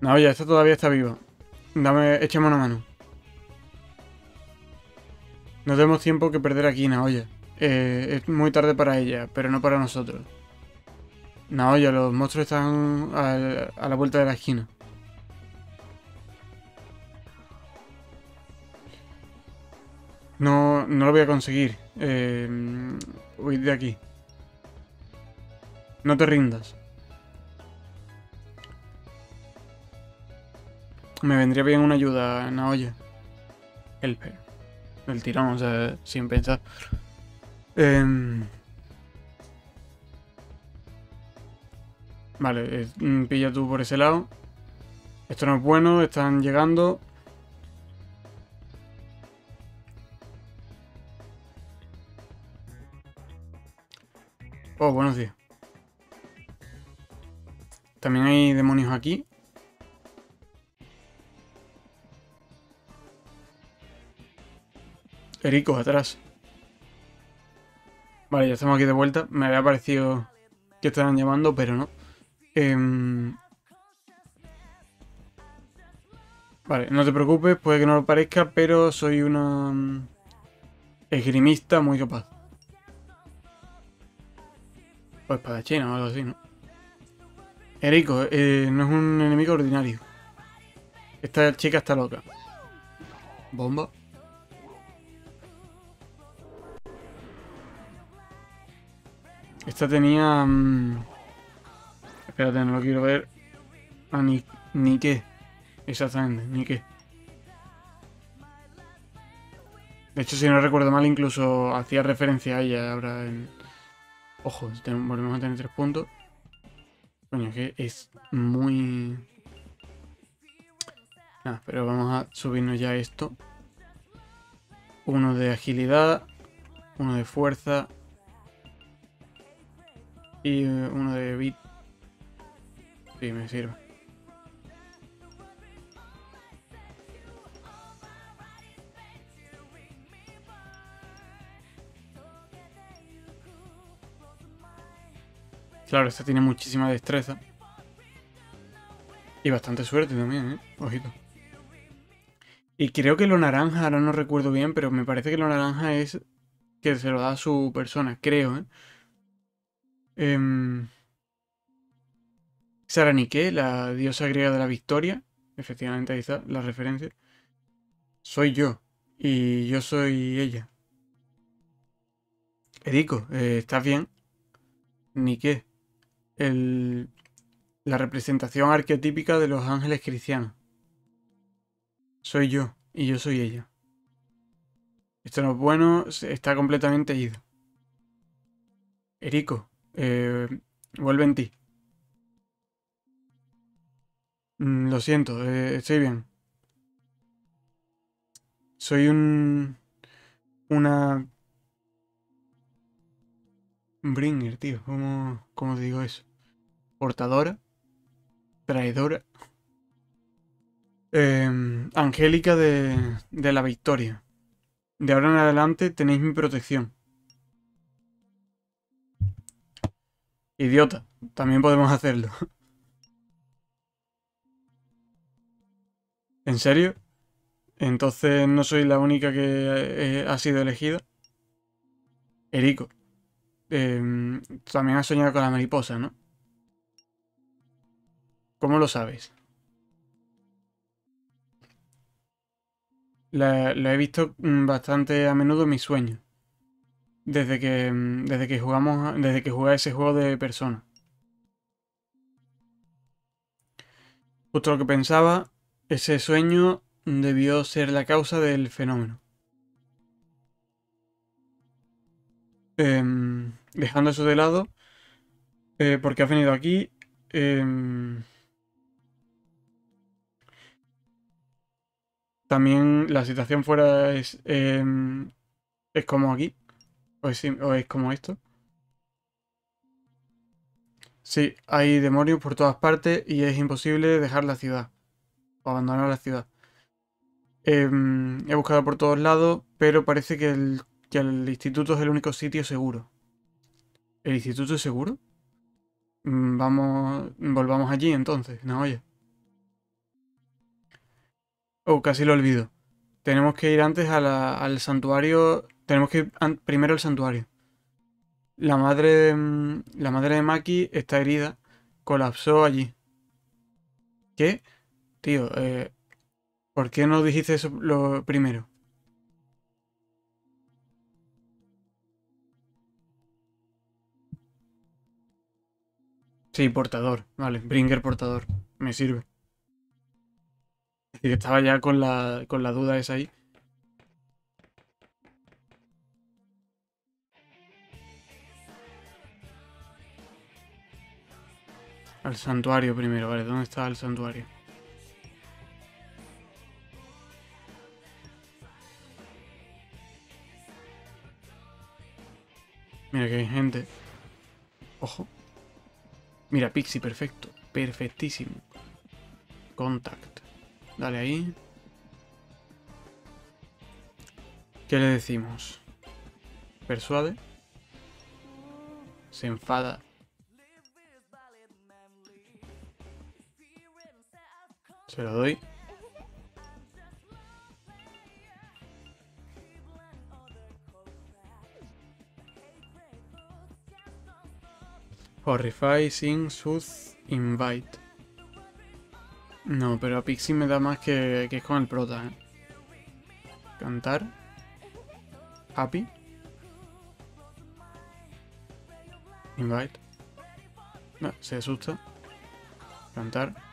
No, ya, esta todavía está viva. Dame, échame una mano. No tenemos tiempo que perder aquí, Naoya. Eh, es muy tarde para ella, pero no para nosotros. Naoya, los monstruos están a, la vuelta de la esquina. No, no lo voy a conseguir. Eh, voy de aquí. No te rindas. Me vendría bien una ayuda, Naoya. Helper. El tirón, o sea, sin pensar. Em, Vale, mm, pilla tú por ese lado. Esto no es bueno, están llegando. Oh, buenos días. También hay demonios aquí. Erico, atrás. Vale, ya estamos aquí de vuelta. Me había parecido que estaban llamando, pero no. Em, Vale, no te preocupes, puede que no lo parezca, pero soy una mm, esgrimista muy capaz. O espadachina o algo así, ¿no? Erico, eh, no es un enemigo ordinario. Esta chica está loca. Bomba. Esta tenía... mm, Espérate, no lo quiero ver. Ah, ni, ni qué. Exactamente, ni qué. De hecho, si no recuerdo mal, incluso hacía referencia a ella ahora en... Ojo, volvemos a tener tres puntos. Coño, que es muy... Nada, pero vamos a subirnos ya esto. Uno de agilidad, uno de fuerza y uno de bit. Sí, me sirve. Claro, esta tiene muchísima destreza. Y bastante suerte también, ¿eh? Ojito. Y creo que lo naranja, ahora no recuerdo bien, pero me parece que lo naranja es que se lo da a su persona, creo, ¿eh? Em, Saranike, la diosa griega de la victoria. Efectivamente, ahí está la referencia. Soy yo. Y yo soy ella. Erico, eh, ¿estás bien? Ni qué. El, la representación arquetípica de los ángeles cristianos. Soy yo y yo soy ella. Esto no es bueno, está completamente ido. Erico, eh, vuelve en ti. Mm, lo siento, eh, estoy bien. Soy un... Una... Un bringer, tío. ¿Cómo, cómo digo eso? Portadora. Traidora. Em, Angélica de, de la Victoria. De ahora en adelante tenéis mi protección. Idiota. También podemos hacerlo. ¿En serio? Entonces no soy la única que eh, ha sido elegida. Erico. em, también has soñado con la mariposa, ¿no? ¿Cómo lo sabes? La, la he visto mm, bastante a menudo en mis sueños. Desde que, desde que jugamos, desde que jugué ese juego de persona. Justo lo que pensaba, ese sueño debió ser la causa del fenómeno. Em, dejando eso de lado, eh, porque has venido aquí, em, también la situación fuera es, em, es como aquí, o es, como esto. Sí, hay demonios por todas partes y es imposible dejar la ciudad, o abandonar la ciudad. Em, he buscado por todos lados, pero parece que el, instituto es el único sitio seguro. ¿El instituto es seguro? Mm, Vamos, volvamos allí entonces, no oye. Oh, casi lo olvido. Tenemos que ir antes al santuario. Tenemos que ir primero al santuario. La madre de, mm, la madre de Maki está herida. Colapsó allí. ¿Qué? Tío, eh, ¿por qué no dijiste eso lo primero? Sí, portador. Vale, Bringer portador. Me sirve. Decir, estaba ya con la, con la duda esa ahí. Al santuario primero, vale. ¿Dónde está el santuario? Mira que hay gente. Ojo. Mira, Pixie, perfecto. Perfectísimo. Contact. Dale ahí. ¿Qué le decimos? Persuade. Se enfada. Se lo doy. Horrify, Invite. No, pero a Pixie me da más que, que es con el prota, ¿eh? Cantar. Happy. Invite. No, se asusta. Cantar.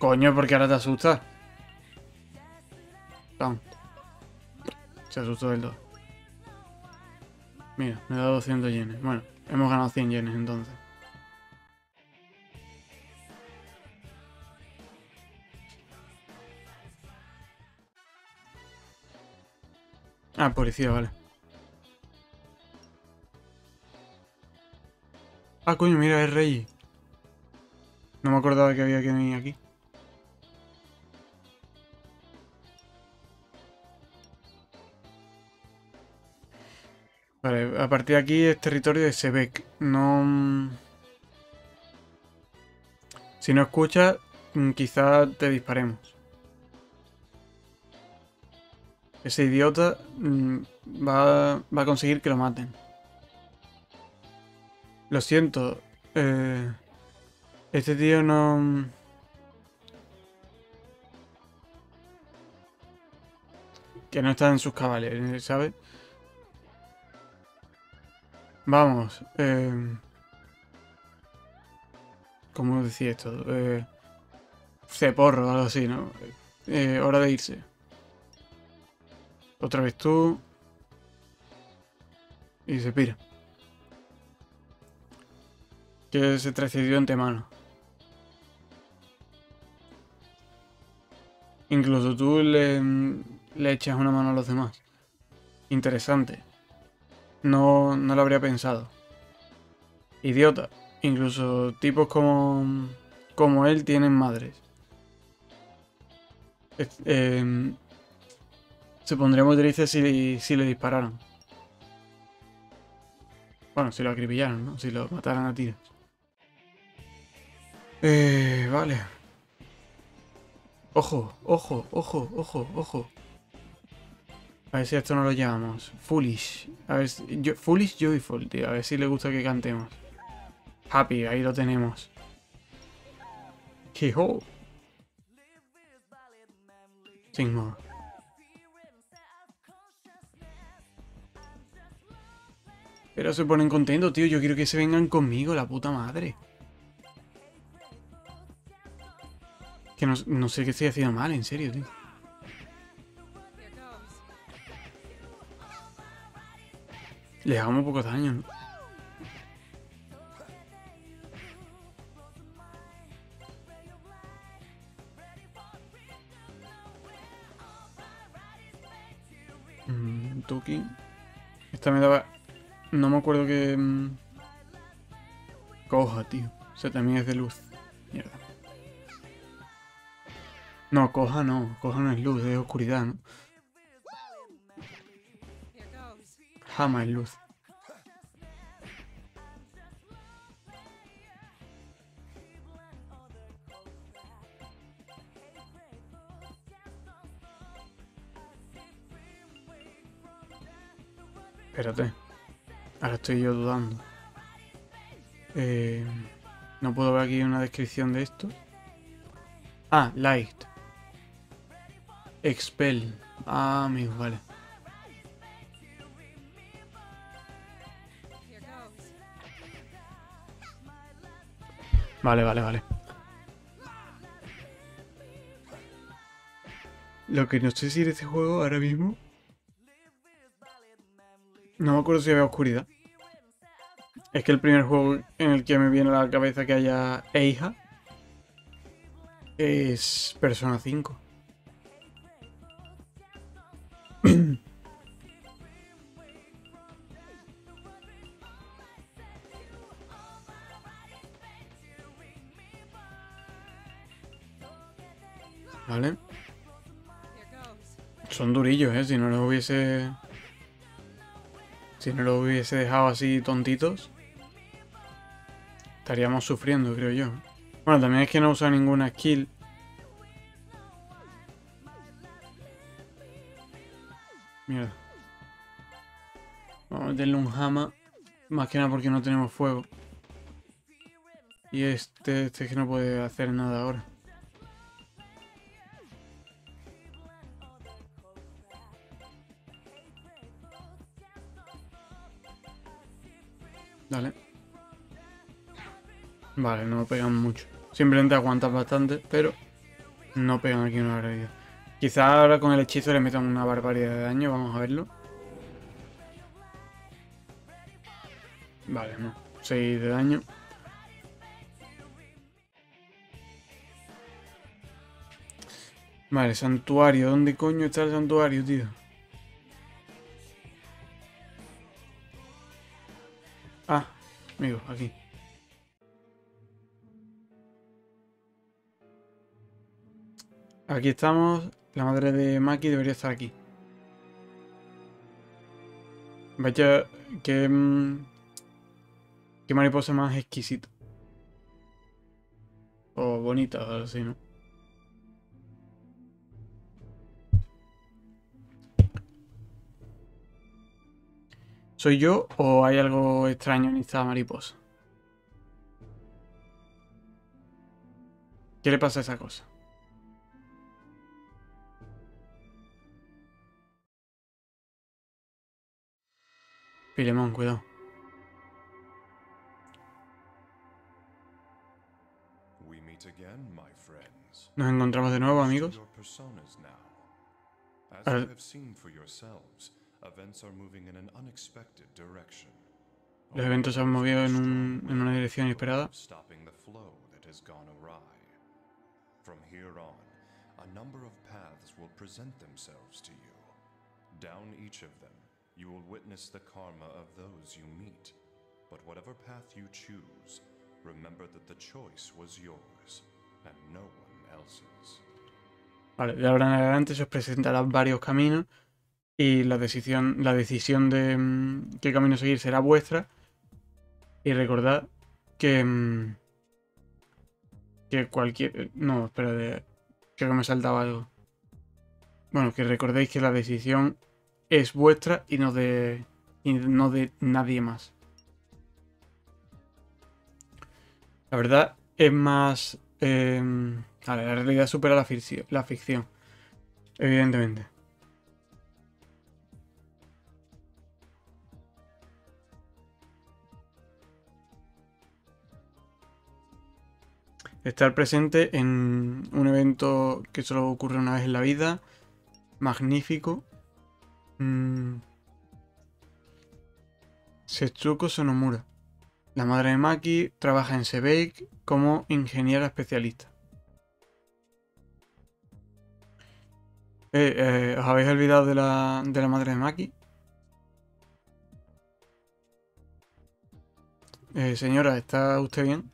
Coño, porque ahora te asusta. Down. Se asustó del todo. Mira, me da 200 yenes. Bueno, hemos ganado 100 yenes entonces. Ah, policía, vale. Ah, coño, mira, es Rey. No me acordaba que había que venir aquí. Vale, a partir de aquí es territorio de Sebek. No... mm, Si no escuchas, mm, quizá te disparemos. Ese idiota mm, va, va a conseguir que lo maten. Lo siento. eh, este tío no... Que no está en sus cabales, ¿sabes? Vamos. Eh, ¿Cómo decía esto? Eh, ceporro o algo así, ¿no? Eh, hora de irse. Otra vez tú. Y se pira. Que se traicionó de antemano. Incluso tú le, le echas una mano a los demás. Interesante. No, no lo habría pensado. Idiota. Incluso tipos como, como él tienen madres. Es- em, se pondría muy triste si, si le dispararan. Bueno, si lo acribillaran, ¿no? Si lo mataran a tiros. Eh, vale. Ojo, ojo, ojo, ojo, ojo. A ver si esto no lo llevamos. Foolish. A ver si, yo, Foolish Joyful, tío. A ver si le gusta que cantemos. Happy, ahí lo tenemos. Hijo. Sing more. Pero se ponen contentos, tío. Yo quiero que se vengan conmigo, la puta madre. Que no, no sé qué estoy haciendo mal, en serio, tío. Le hago muy poco daño. Mm, Tuki. Esta me daba... No me acuerdo que... mm, Coja, tío. O sea, también es de luz. Mierda. No, coja no. Coja no es luz, es oscuridad, ¿no? Jamás luz. Espérate. Ahora estoy yo dudando. Eh, no puedo ver aquí una descripción de esto. Ah, light. Expel. Ah, mis vale. Vale, vale, vale. Lo que no sé si en este juego ahora mismo. No me acuerdo si había oscuridad. Es que el primer juego en el que me viene a la cabeza que haya Eija es Persona 5. Si no los hubiese... Si no los hubiese dejado así tontitos... Estaríamos sufriendo, creo yo. Bueno, también es que no usa ninguna skill. Mierda. Vamos a meterle un hama. Más que nada porque no tenemos fuego. Y este, este es que no puede hacer nada ahora. Dale. Vale, no pegan mucho. Simplemente aguantan bastante, pero no pegan aquí una barbaridad. Quizá ahora con el hechizo le metan una barbaridad de daño, vamos a verlo. Vale, no. 6 de daño. Vale, santuario. ¿Dónde coño está el santuario, tío? Amigo, aquí. Aquí estamos. La madre de Maki debería estar aquí. Vaya, qué, mm, qué mariposa más exquisita. O bonita, así, ¿no? ¿Soy yo o hay algo extraño en esta mariposa? ¿Qué le pasa a esa cosa? Filemón, cuidado. Nos encontramos de nuevo, amigos. Ahora- Los eventos han movido en, un- en una dirección inesperada. stopping the flow that has gone awry. From here on, a number of paths will present themselves to you. Down each of them, you will witness the karma of those you meet. But whatever path you choose, remember that the choice was yours and no one else's. Vale, de ahora en adelante se os presentarán varios caminos y la decisión, la decisión de mm, qué camino seguir será vuestra. Y recordad que, mm, que cualquier... No, espera, creo que me saltaba algo. Bueno, que recordéis que la decisión es vuestra y no de, y no de nadie más. La verdad es más... em, la realidad supera la ficción, la ficción. Evidentemente. Estar presente en un evento que solo ocurre una vez en la vida. Magnífico. Mm. Setsuko Sonomura. La madre de Maki trabaja en Sebeik como ingeniera especialista. Eh, eh, ¿Os habéis olvidado de la, de la madre de Maki? Eh, señora, ¿está usted bien?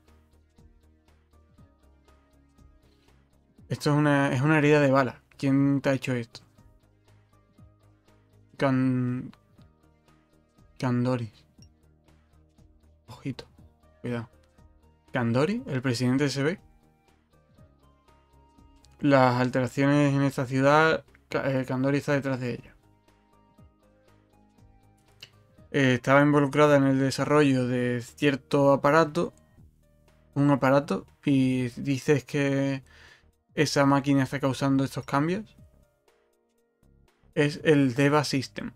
Esto es una, es una herida de bala. ¿Quién te ha hecho esto? Can... Candori. Ojito. Cuidado. Candori, el presidente se ve. Las alteraciones en esta ciudad, eh, Candori está detrás de ella. eh, estaba involucrada en el desarrollo de cierto aparato, un aparato, y dices que esa máquina está causando estos cambios. Es el DEVA System.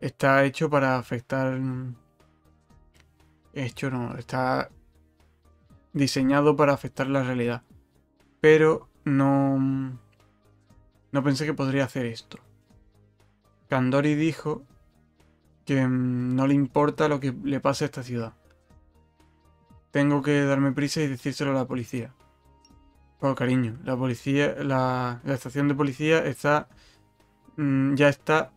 Está hecho para afectar... Hecho no, está diseñado para afectar la realidad. Pero no... No pensé que podría hacer esto. Kandori dijo que mm, no le importa lo que le pase a esta ciudad. Tengo que darme prisa y decírselo a la policía. Oh, cariño, la policía, la, estación de policía está, mm, ya está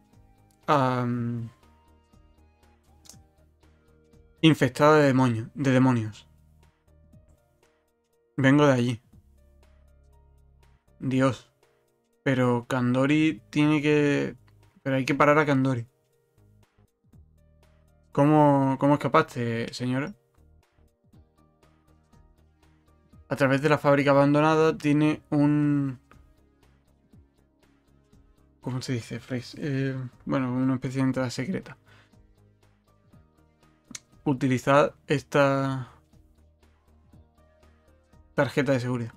infectada de demonios, de demonios. Vengo de allí. Dios. Pero Kandori tiene que... Pero hay que parar a Kandori. ¿Cómo, cómo escapaste, señora? A través de la fábrica abandonada tiene un... ¿Cómo se dice? Eh, bueno, una especie de entrada secreta. Utilizad esta tarjeta de seguridad.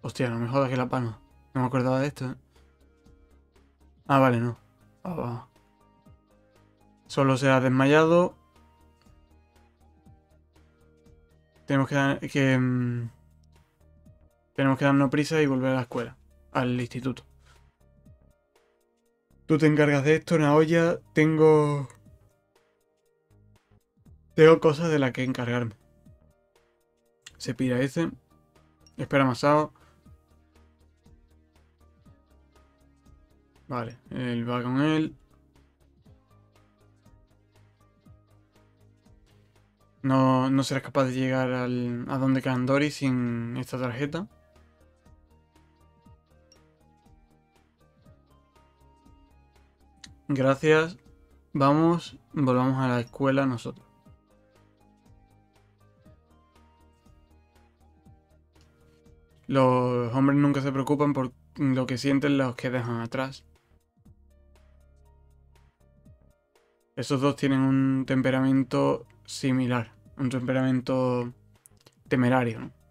Hostia, no me jodas que la palma. No me acordaba de esto, ¿eh? Ah, vale, no. Ah, Solo se ha desmayado. Tenemos que, que mm, tenemos que darnos prisa y volver a la escuela, al instituto. Tú te encargas de esto, olla. Tengo... Tengo cosas de las que encargarme. Se pira ese. Espera masado. Vale, él va con él. No, no serás capaz de llegar al, a donde quedan Dory sin esta tarjeta. Gracias. Vamos, volvamos a la escuela nosotros. Los hombres nunca se preocupan por lo que sienten los que dejan atrás. Esos dos tienen un temperamento similar, un temperamento temerario, ¿no?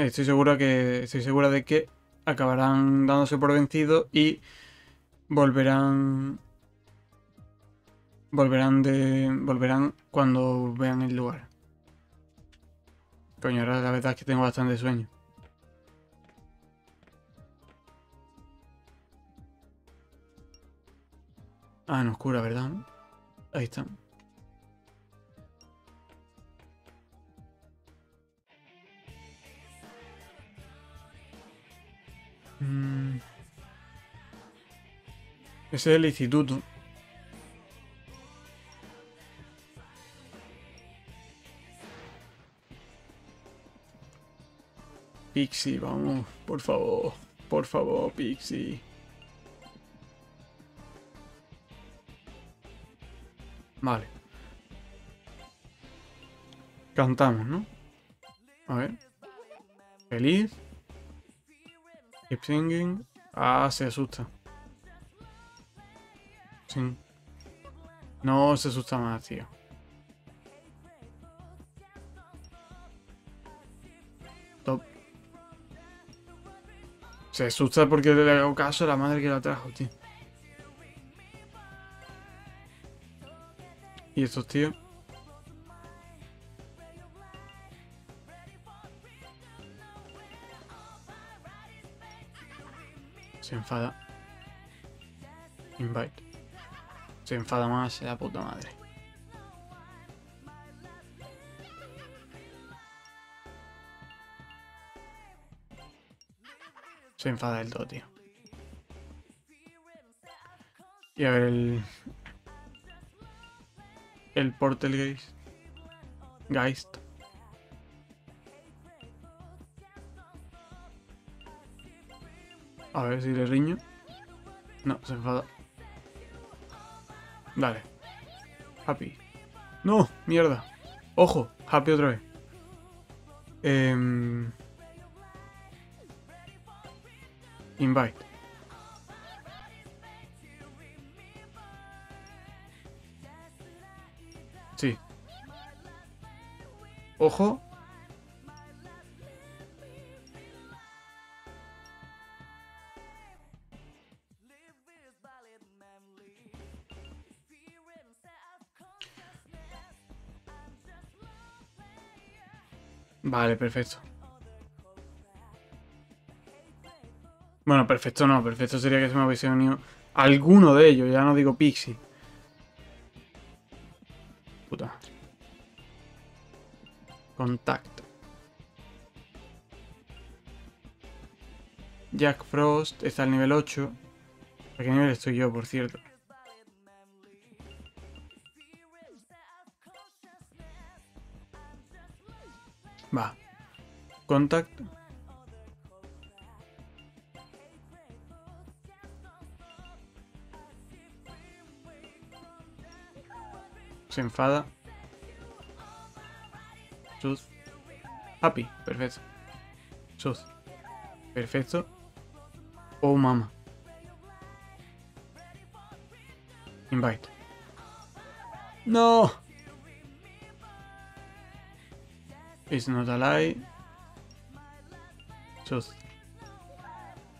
Estoy segura que estoy segura de que acabarán dándose por vencidos y volverán volverán de volverán cuando vean el lugar. Coño, ahora la verdad es que tengo bastante sueño. Ah, no oscura, ¿verdad? Ahí está. Mm. Ese es el instituto. Pixie, vamos, por favor, por favor, Pixie. Vale. Cantamos, ¿no? A ver. Feliz. Keep singing. Ah, se asusta. Sí. No se asusta más, tío. Top. Se asusta porque le hago caso a la madre que la trajo, tío. ¿Y estos tíos? Se enfada. Invite. Se enfada más la puta madre. Se enfada del todo, tío. Y a ver el, el Portal Geist. Geist. A ver si le riño. No, se enfada. Dale. Happy. No, mierda. Ojo, Happy otra vez. Em, invite. Ojo. Vale, perfecto. Bueno, perfecto no, perfecto sería que se me hubiese unido alguno de ellos, ya no digo Pixie. Está al nivel 8. ¿A qué nivel estoy yo, por cierto? Va. Contact. Se enfada. Sus. Happy. Perfecto. Sus. Perfecto. Oh, mama. Invite. No. It's not a lie. Sus.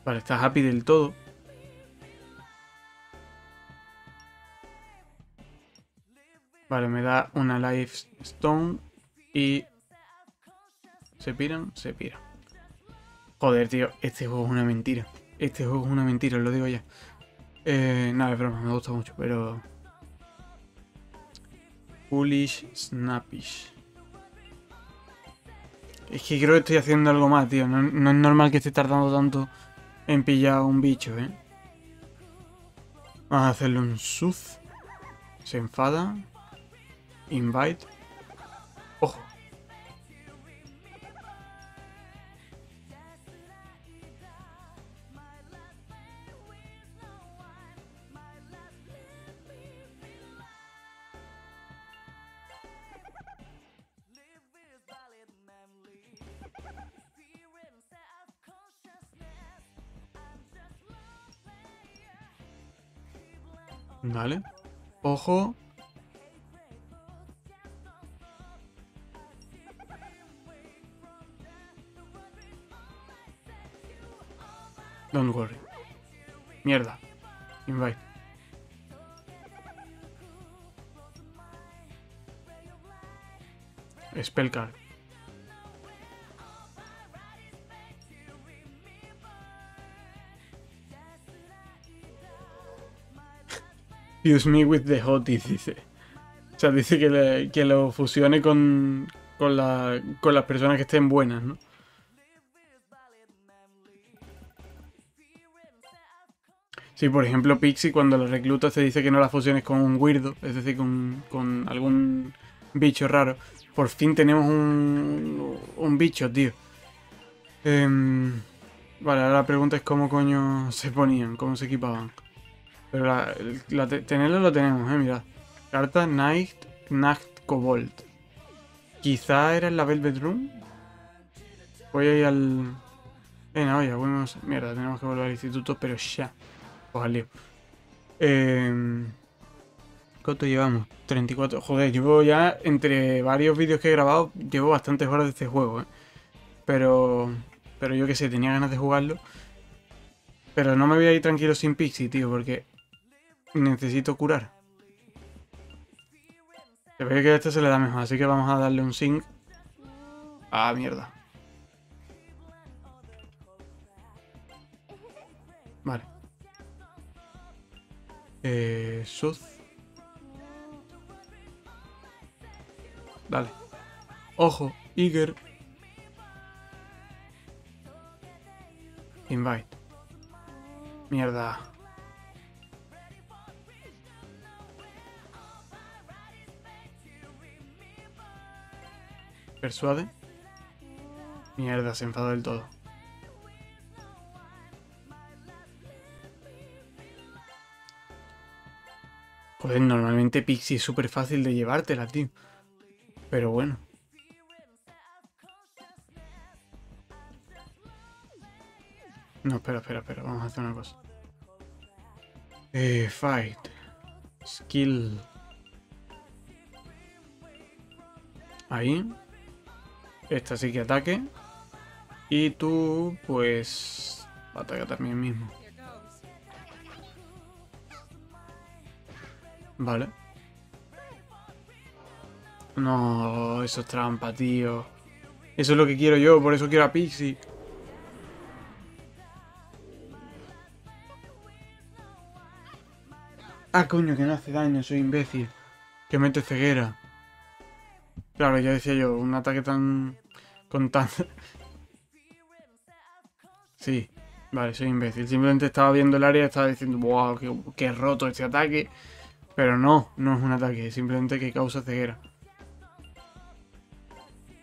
Vale, está happy del todo. Vale, me da una Life Stone y... ¿Se piran? Se piran. Joder, tío, este juego es una mentira. Este juego es una mentira, lo digo ya. Eh, nada, es broma, me gusta mucho, pero... Foolish Snappish. Es que creo que estoy haciendo algo más, tío. No, es normal que esté tardando tanto en pillar un bicho, ¿eh? Vamos a hacerle un suz. Se enfada. Invite. Ojo. Don't worry. Mierda. Invite. Spell Fuse me with the hoties, dice. O sea, dice que, que lo fusione con, con, la- con las personas que estén buenas, ¿no? Sí, por ejemplo, Pixie cuando lo reclutas te dice que no la fusiones con un weirdo, es decir, con, con algún bicho raro. Por fin tenemos un, un bicho, tío. Em, vale, ahora la pregunta es cómo coño se ponían, cómo se equipaban. Pero la, la te- tenerlo lo tenemos, eh, mirad. Carta Night, Nacht Kobold. Quizá era en la Velvet Room. Voy a ir al... Venga, oye, volvemos... Mierda, tenemos que volver al instituto, pero ya. Pues al lío. Eh... ¿Cuánto llevamos? 34. Joder, llevo ya entre varios vídeos que he grabado, llevo bastantes horas de este juego, ¿eh? Pero... Pero yo qué sé, tenía ganas de jugarlo. Pero no me voy a ir tranquilo sin Pixie, tío, porque necesito curar. Se ve que a este se le da mejor, así que vamos a darle un sync. Ah, mierda. Vale. Eh. Dale. Ojo, Iger. Invite. Mierda. ¿Persuade? Mierda, se enfadó del todo. Joder, normalmente Pixie es súper fácil de llevártela, tío. Pero bueno. No, espera, espera, espera. Vamos a hacer una cosa. Eh, fight. Skill. Ahí. Esta sí que ataque. Y tú, pues... Ataca también mismo. Vale. No, eso es trampa, tío. Eso es lo que quiero yo, por eso quiero a Pixie. Ah, coño, que no hace daño, soy imbécil. Que mete ceguera. Claro, ya decía yo, un ataque tan... con tan... sí, vale, soy imbécil. Simplemente estaba viendo el área y estaba diciendo, wow, qué, qué roto este ataque. Pero no, no es un ataque, simplemente que causa ceguera.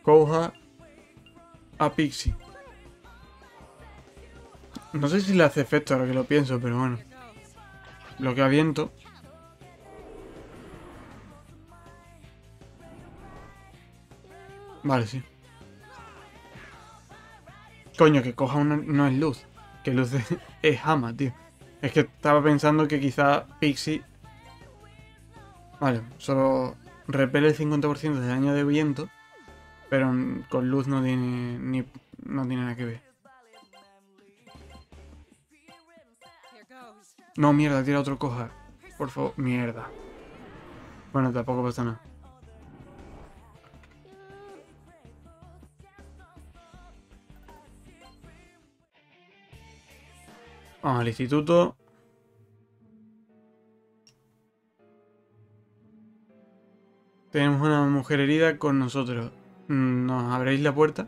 Coja a Pixie. No sé si le hace efecto ahora que lo pienso, pero bueno. Lo que aviento. Vale, sí. Coño, que coja una... No es luz. Que luz es, es tío. Es que estaba pensando que quizá Pixie... Vale, solo repele el 50% de daño de viento. Pero con luz no tiene, ni, no tiene nada que ver. No, mierda, tira otro coja. Por favor, mierda. Bueno, tampoco pasa nada. Vamos al instituto. Tenemos una mujer herida con nosotros. ¿Nos abréis la puerta?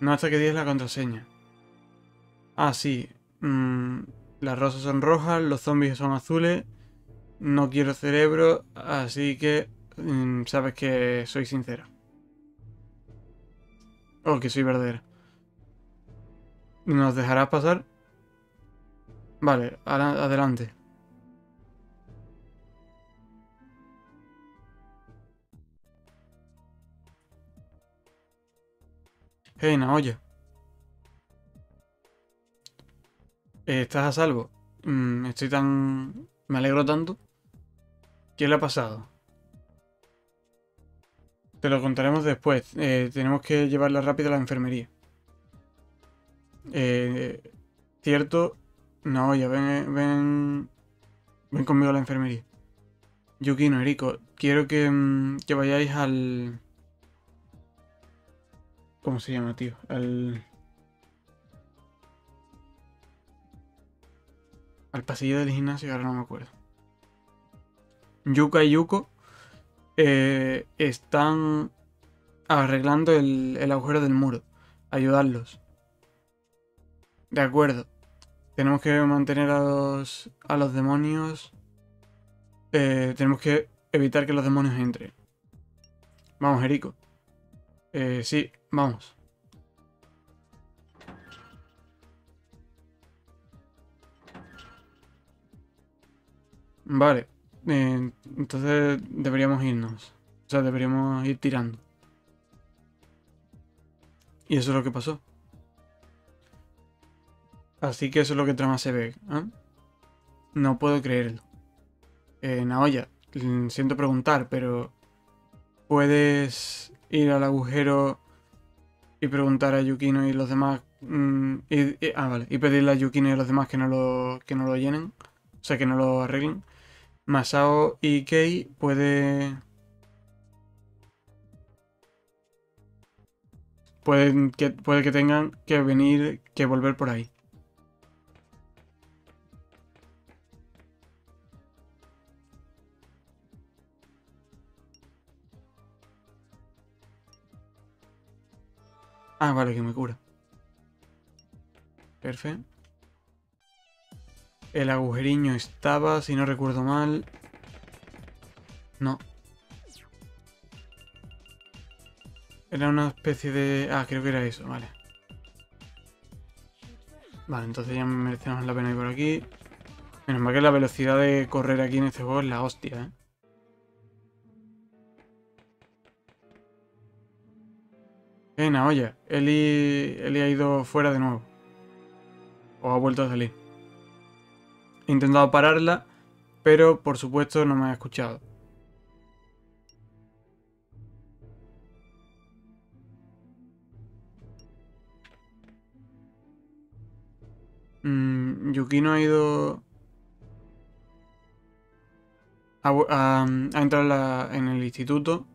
No hasta que digas la contraseña. Ah, sí. Mm, las rosas son rojas, los zombies son azules. No quiero cerebro, así que mm, sabes que soy sincera. O que soy verdadera. ¿Nos dejarás pasar? Vale, adelante. Hey, Naoya. Eh, ¿Estás a salvo? Mm, estoy tan... Me alegro tanto. ¿Qué le ha pasado? Te lo contaremos después. Eh, tenemos que llevarla rápido a la enfermería. Eh, cierto. Naoya, ven, ven... Ven conmigo a la enfermería. Yukino, Eriko, quiero que, mm, que vayáis al... ¿Cómo se llama, tío? Al... Al pasillo del gimnasio, ahora no me acuerdo. Yuka y Yuko eh, están arreglando el, agujero del muro. Ayudarlos. De acuerdo. Tenemos que mantener a los, a los demonios. Eh, tenemos que evitar que los demonios entren. Vamos, Eriko. Eh, sí, Vamos. Vale. Eh, entonces deberíamos irnos. O sea, deberíamos ir tirando. Y eso es lo que pasó. Así que eso es lo que trama se ve. ¿eh? No puedo creerlo. Eh, Naoya, siento preguntar, pero... ¿Puedes ir al agujero y preguntar a Yukino y los demás. Mm, y, ah, vale. Y pedirle a Yukino y los demás que no lo, que no lo llenen. O sea, que no lo arreglen. Masao y Kei puede. Pueden que, puede que tengan que venir, que volver por ahí. Ah, vale, que me cura. Perfecto. El agujeriño estaba, si no recuerdo mal. No. Era una especie de... Ah, creo que era eso, vale. Vale, entonces ya merecemos la pena ir por aquí. Menos mal que la velocidad de correr aquí en este juego es la hostia, ¿eh? Eh, Naoya, Eli, Eli ha ido fuera de nuevo. O ha vuelto a salir. He intentado pararla, pero por supuesto no me ha escuchado. Mm, Yukino ha ido a, entrar en el instituto.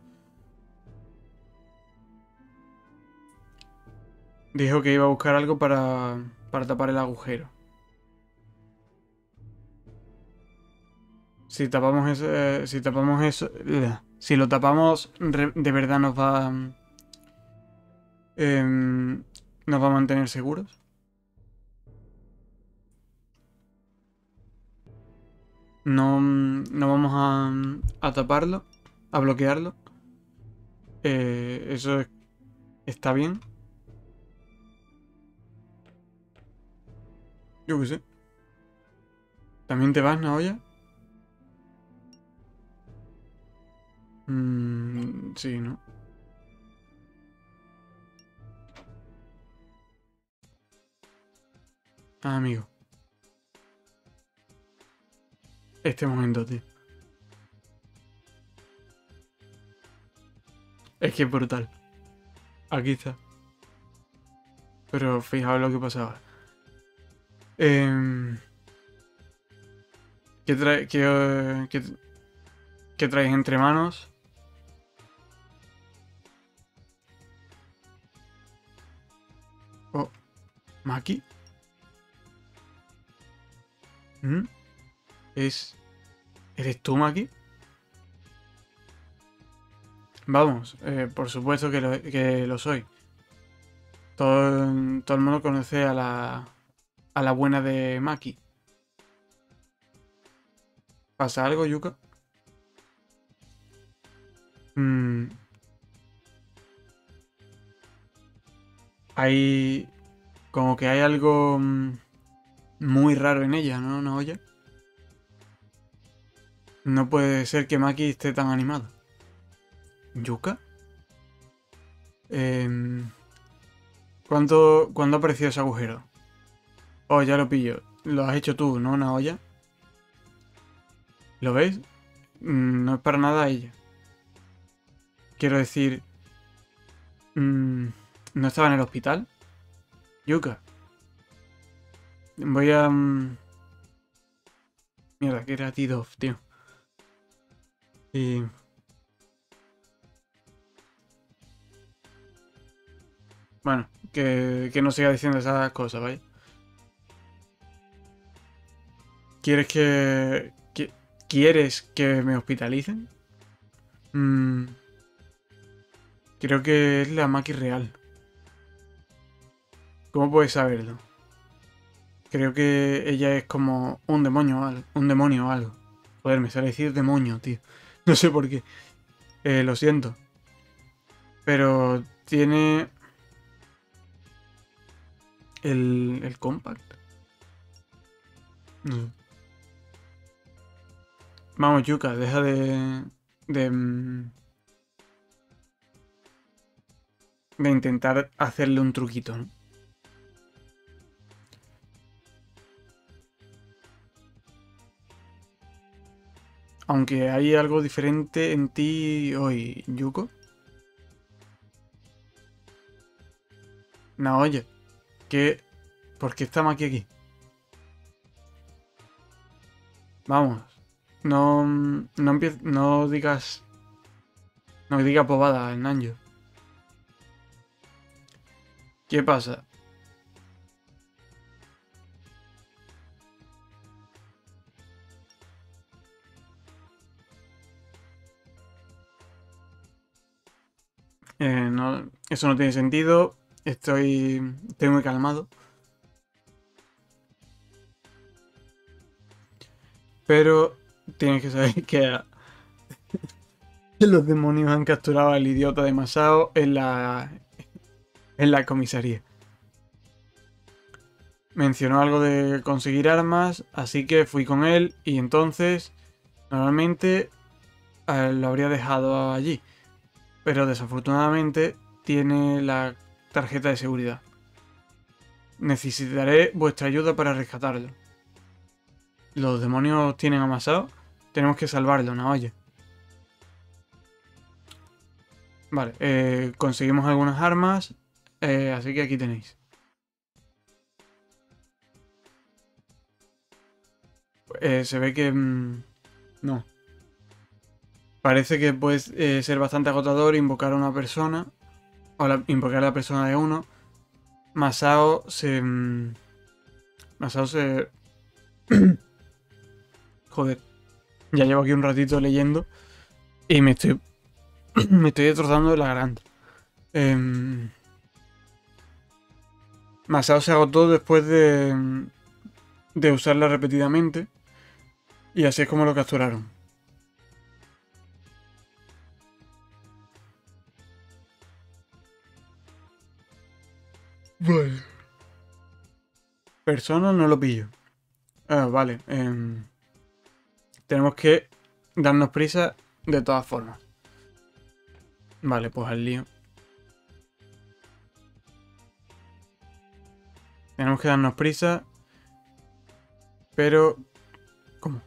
Dijo que iba a buscar algo para, para tapar el agujero. Si tapamos eso, eh, si tapamos eso, si lo tapamos, de verdad nos va, em, nos va a mantener seguros. No, no vamos a, a taparlo, a bloquearlo. Eh, eso es- está bien. Yo qué sé. ¿También te vas, Naoya? Mm, sí, ¿no? Ah, amigo. Este momento, tío. Es que es brutal. Aquí está. Pero fijaos lo que pasaba. Em, ¿qué, eh, qué, qué traes entre manos? Oh, Maki. ¿Mm? ¿Es. ¿Eres tú, Maki? Vamos, eh, por supuesto que lo, que lo soy. Todo, todo el mundo conoce a la. A la buena de Maki. ¿Pasa algo, Yuka? Mm. Hay. como que hay algo. mm, muy raro en ella, ¿no, Naoya? No puede ser que Maki esté tan animado. ¿Yuka? Em, ¿cuánto, ¿Cuándo apareció ese agujero? Oh, ya lo pillo. Lo has hecho tú, ¿no, Naoya? ¿Lo ves? Mm, No es para nada ella. Quiero decir... mm, ¿No estaba en el hospital? Yuka. Voy a... mm, Mierda, que era T-Dove, tío. Y... Bueno, que, que no siga diciendo esas cosas, ¿vale? ¿Quieres que, ¿Quieres que me hospitalicen? Mm, creo que es la Maki real. ¿Cómo puedes saberlo? Creo que ella es como un demonio. Un demonio o algo. Joder, me sale decir demonio, tío. No sé por qué. Eh, lo siento. Pero tiene... El, el compact. No sé. Vamos, Yuka, deja de... De... mm, De intentar hacerle un truquito, ¿no? Aunque hay algo diferente en ti hoy, Yuko. No, oye, que... ¿Por qué estamos aquí aquí? Vamos, no... No, empie- no digas... No digas bobada, Nanjo. ¿Qué pasa? Eh, no, eso no tiene sentido. Estoy, estoy muy calmado. Pero tienes que saber que los demonios han capturado al idiota de Masao en la, en la comisaría. Mencionó algo de conseguir armas, así que fui con él y entonces normalmente lo habría dejado allí. Pero desafortunadamente tiene la tarjeta de seguridad. Necesitaré vuestra ayuda para rescatarlo. Los demonios tienen amasado. Tenemos que salvarlo, ¿no? Oye. Vale, eh, conseguimos algunas armas. eh, así que aquí tenéis. Eh, se ve que... mm, no. Parece que puede ser bastante agotador invocar a una persona. O invocar a la persona de uno. Masao se... mm, Masao se... Joder. Ya llevo aquí un ratito leyendo. Y me estoy... me estoy destrozando la garganta. Em, Masao se agotó después de... De usarla repetidamente. Y así es como lo capturaron. Vale. Persona no lo pillo. Ah, vale. em, tenemos que darnos prisa de todas formas. Vale, pues al lío. Tenemos que darnos prisa. Pero... ¿Cómo?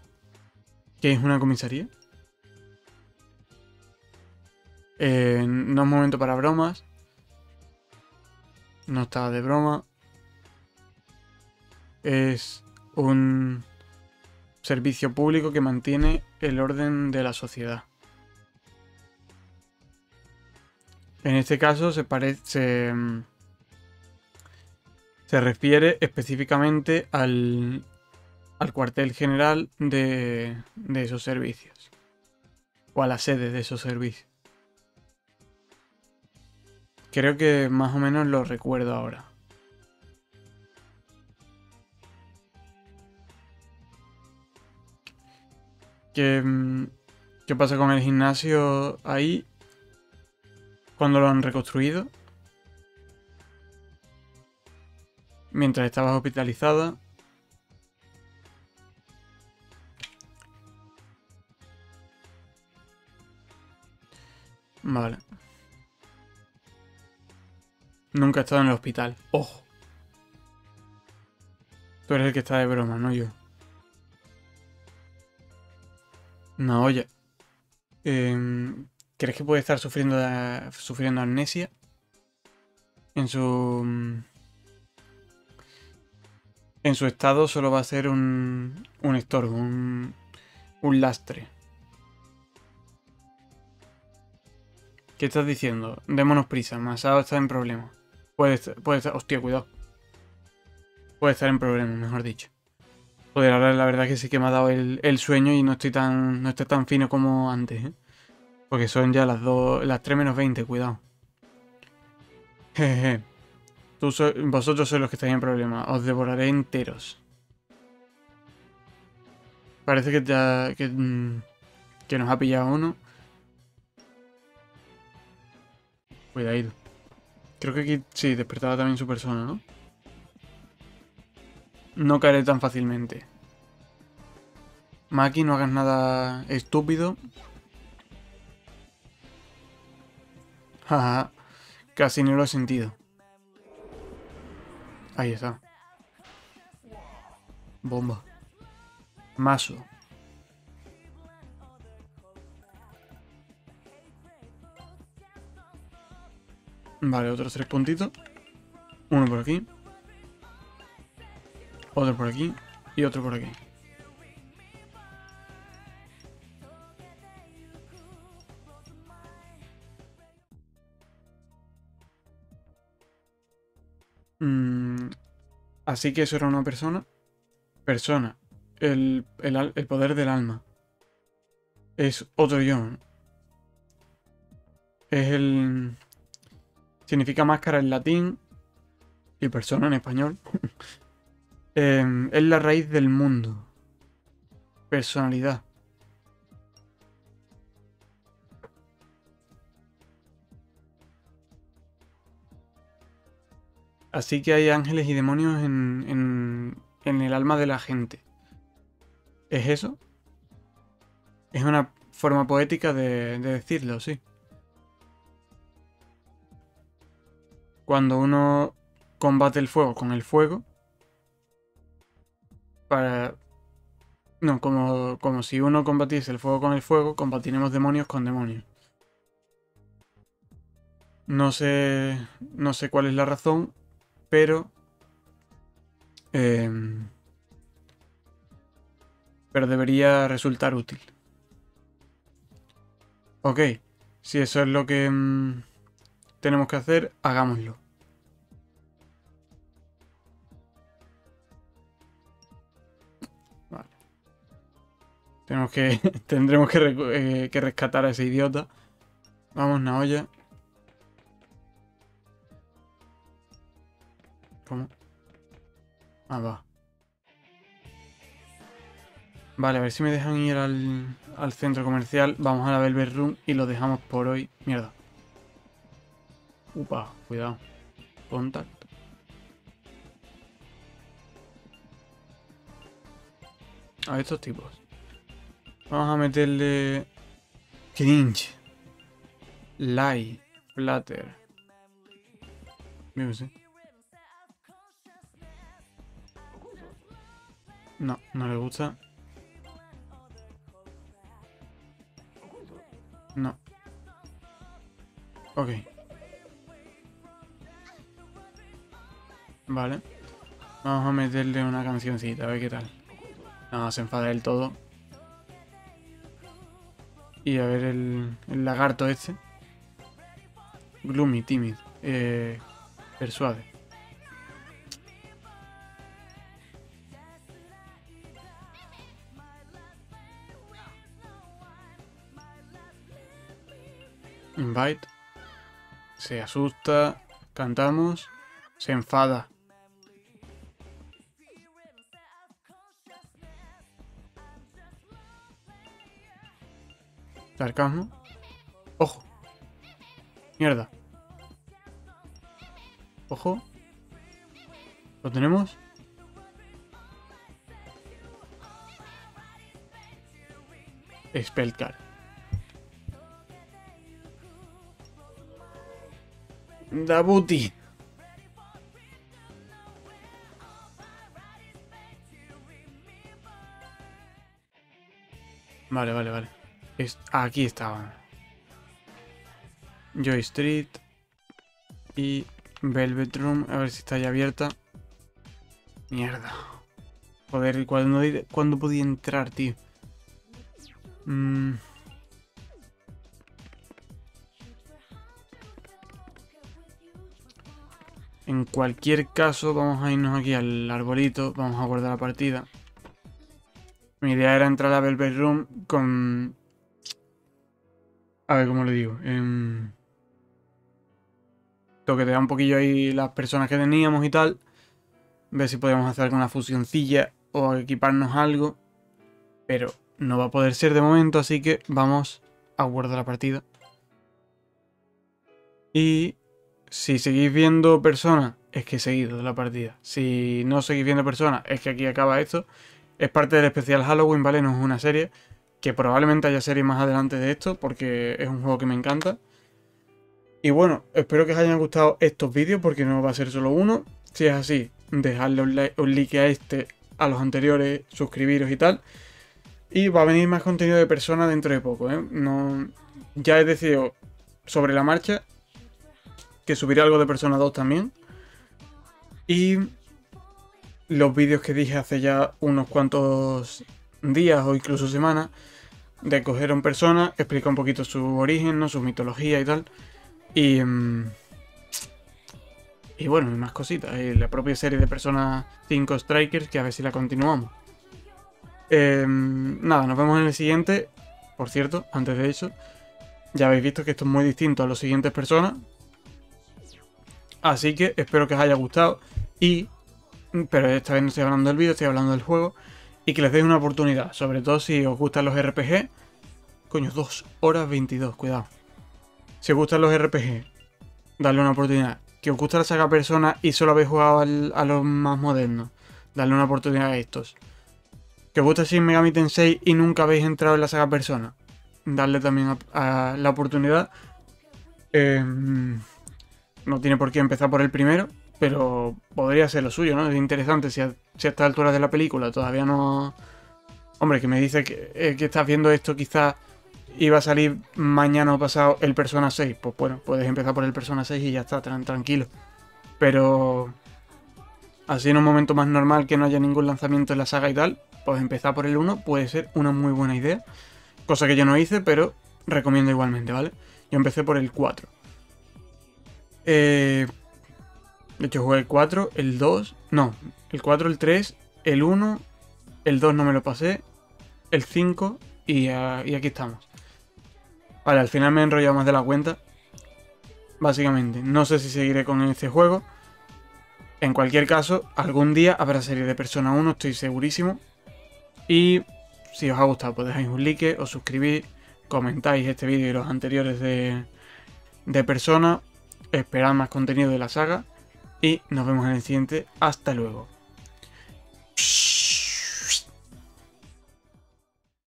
¿Qué es una comisaría? Eh, no es momento para bromas. No estaba de broma. Es un servicio público que mantiene el orden de la sociedad. En este caso se. Se, mm, se refiere específicamente al, al cuartel general de, de esos servicios. O a la sede de esos servicios. Creo que más o menos lo recuerdo ahora. ¿Qué, mm, qué pasa con el gimnasio ahí? Cuando lo han reconstruido. Mientras estabas hospitalizada. Vale. Nunca he estado en el hospital. Ojo. Tú eres el que está de broma, no yo. No, oye. Em, ¿Crees que puede estar sufriendo, de- sufriendo amnesia? En su... mm, En su estado solo va a ser un, un estorbo, un, un lastre. ¿Qué estás diciendo? Démonos prisa, Masao está en problemas. Puede estar, puede estar... Hostia, cuidado. Puede estar en problemas, mejor dicho. Joder, ahora la verdad que sí que me ha dado el, sueño y no estoy tan. no estoy tan fino como antes, ¿eh? Porque son ya las dos. las 3 menos 20, cuidado. Jejeje. Tú so- vosotros sois los que estáis en problemas. Os devoraré enteros. Parece que ha- que, mm, que nos ha pillado uno. Cuidado. Creo que aquí sí, despertaba también su persona, ¿no? No caeré tan fácilmente. Maki, no hagas nada estúpido. Jaja, casi no lo he sentido. Ahí está. Bomba. Maso. Vale, otros tres puntitos. Uno por aquí. Otro por aquí. Y otro por aquí. Mm, así que eso era una persona. Persona. El, el el poder del alma. Es otro yo. Es el... Significa máscara en latín. Y persona en español. Em, es la raíz del mundo. Personalidad. Así que hay ángeles y demonios en, en, el alma de la gente. ¿Es eso? Es una forma poética de decirlo, sí. Cuando uno combate el fuego con el fuego. Para... No, como, como si uno combatiese el fuego con el fuego, combatiremos demonios con demonios. No sé, no sé cuál es la razón, pero... em, pero debería resultar útil. Ok, si eso es lo que mm, tenemos que hacer, hagámoslo. Tenemos que, tendremos que, eh, que rescatar a ese idiota. Vamos, Naoya. ¿Cómo? Ah, va. Vale, a ver si me dejan ir al, al centro comercial. Vamos a la Velvet Room y lo dejamos por hoy. Mierda. Upa, cuidado. Contacto. A estos tipos. Vamos a meterle... Cringe. Lie. Flutter. Music. No, no le gusta. No. Ok. Vale. Vamos a meterle una cancioncita, a ver qué tal. No, se enfada del todo. Y a ver el, lagarto este. Gloomy, timid. Eh, persuade. Invite. Se asusta. Cantamos. Se enfada. Sarcasmo. Ojo. Mierda. Ojo. ¿Lo tenemos? Spellcard. Dabuti. Vale, vale, vale. Aquí estaban. Joy Street. Y Velvet Room. A ver si está ya abierta. Mierda. Joder, ¿cuándo, ¿cuándo podía entrar, tío? Mm. En cualquier caso, vamos a irnos aquí al arbolito. Vamos a guardar la partida. Mi idea era entrar a Velvet Room con... A ver, ¿cómo le digo? Em, Toquetear un poquillo ahí las personas que teníamos y tal. Ver si podíamos hacer alguna fusioncilla o equiparnos algo. Pero no va a poder ser de momento, así que vamos a guardar la partida. Y si seguís viendo personas, es que he seguido la partida. Si no seguís viendo personas, es que aquí acaba esto. Es parte del especial Halloween, ¿vale? No es una serie. Que probablemente haya serie más adelante de esto, porque es un juego que me encanta. Y bueno, espero que os hayan gustado estos vídeos, porque no va a ser solo uno. Si es así, dejadle un, like, a este, a los anteriores, suscribiros y tal. Y va a venir más contenido de persona dentro de poco, ¿eh? No, ya he decidido sobre la marcha que subiré algo de Persona 2 también. Y los vídeos que dije hace ya unos cuantos días o incluso semanas de coger a un persona, explica un poquito su origen, ¿no? su mitología y tal. Y, mm, y bueno, y más cositas. Y la propia serie de Persona 5 Strikers, que a ver si la continuamos. Em, nada, nos vemos en el siguiente. Por cierto, antes de eso, ya habéis visto que esto es muy distinto a los siguientes personas. Así que espero que os haya gustado. Y. Pero esta vez no estoy hablando del vídeo, estoy hablando del juego. Y que les deis una oportunidad. Sobre todo si os gustan los RPG. Coño, 2 horas 22, cuidado. Si os gustan los RPG, darle una oportunidad. Que os gusta la saga Persona y solo habéis jugado a los más modernos, darle una oportunidad a estos. Que os gusta Shin Megami Tensei y nunca habéis entrado en la saga Persona, darle también la oportunidad. Eh, no tiene por qué empezar por el primero, pero podría ser lo suyo, ¿no? Es interesante si a, si a esta altura de la película todavía no... Hombre, que me dice que, eh, que estás viendo esto quizás iba a salir mañana o pasado el Persona 6. Pues bueno, puedes empezar por el Persona 6 y ya está, tranquilo. Pero así en un momento más normal que no haya ningún lanzamiento en la saga y tal, pues empezar por el 1 puede ser una muy buena idea. Cosa que yo no hice, pero recomiendo igualmente, ¿vale? Yo empecé por el 4. Eh, de hecho, jugué el 4, el 2, no, el 4, el 3, el 1, el 2 no me lo pasé, el 5 y, uh, y aquí estamos. Vale, al final me he enrollado más de la cuenta. Básicamente, no sé si seguiré con este juego. En cualquier caso, algún día habrá serie de Persona 1, estoy segurísimo. Y si os ha gustado, pues dejáis un like, os suscribís, comentáis este vídeo y los anteriores de, de Persona. Esperad más contenido de la saga. Y nos vemos en el siguiente. Hasta luego.